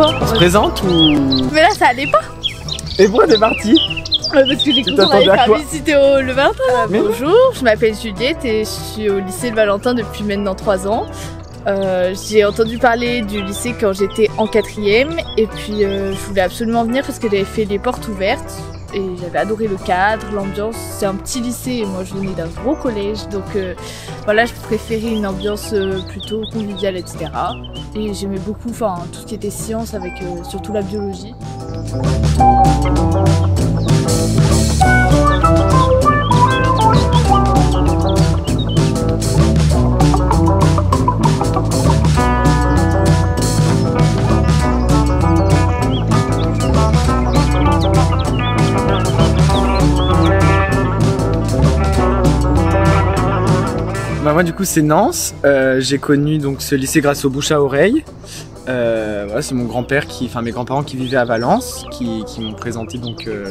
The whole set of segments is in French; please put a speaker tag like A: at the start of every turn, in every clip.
A: Quoi
B: On se présente ou...
A: Mais là, ça allait pas
B: Et pourquoi t'es parti
A: Ouais, Parce que j'ai cru qu'on allait faire visiter au le Valentin.
B: Non.
A: Bonjour, je m'appelle Juliette et je suis au lycée de Valentin depuis maintenant 3 ans. Euh, j'ai entendu parler du lycée quand j'étais en quatrième et puis euh, je voulais absolument venir parce que j'avais fait les portes ouvertes et j'avais adoré le cadre, l'ambiance. C'est un petit lycée et moi je venais d'un gros collège donc euh, voilà je préférais une ambiance euh, plutôt conviviale etc. Et j'aimais beaucoup enfin tout ce qui était science avec euh, surtout la biologie.
B: Bah moi du coup c'est Nance. Euh, j'ai connu donc ce lycée grâce au bouche à oreille. Euh, c'est mon grand-père qui, enfin mes grands-parents qui vivaient à Valence, qui, m'ont présenté donc euh,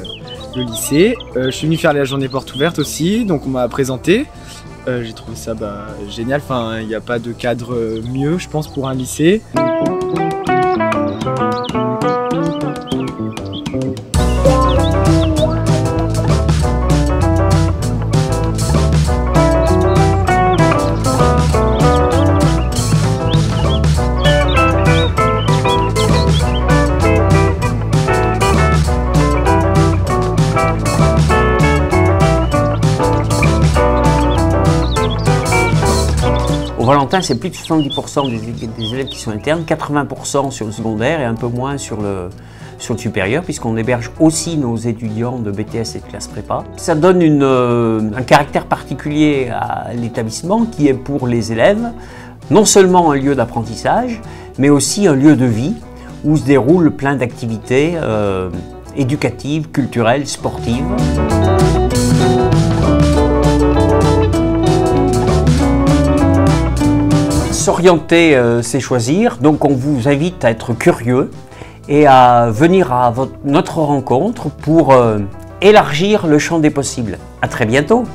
B: le lycée. Je suis venu faire la journée porte ouverte aussi, donc on m'a présenté. J'ai trouvé ça bah, génial. Enfin, il n'y a pas de cadre mieux, je pense, pour un lycée.
C: Valentin, c'est plus de 70% des, élèves qui sont internes, 80% sur le secondaire et un peu moins sur le, supérieur, puisqu'on héberge aussi nos étudiants de BTS et de classe prépa. Ça donne euh, un caractère particulier à l'établissement qui est pour les élèves non seulement un lieu d'apprentissage, mais aussi un lieu de vie où se déroulent plein d'activités euh, éducatives, culturelles, sportives. S'orienter, euh, c'est choisir. Donc, on vous invite à être curieux et à venir à notre rencontre pour euh, élargir le champ des possibles. À très bientôt.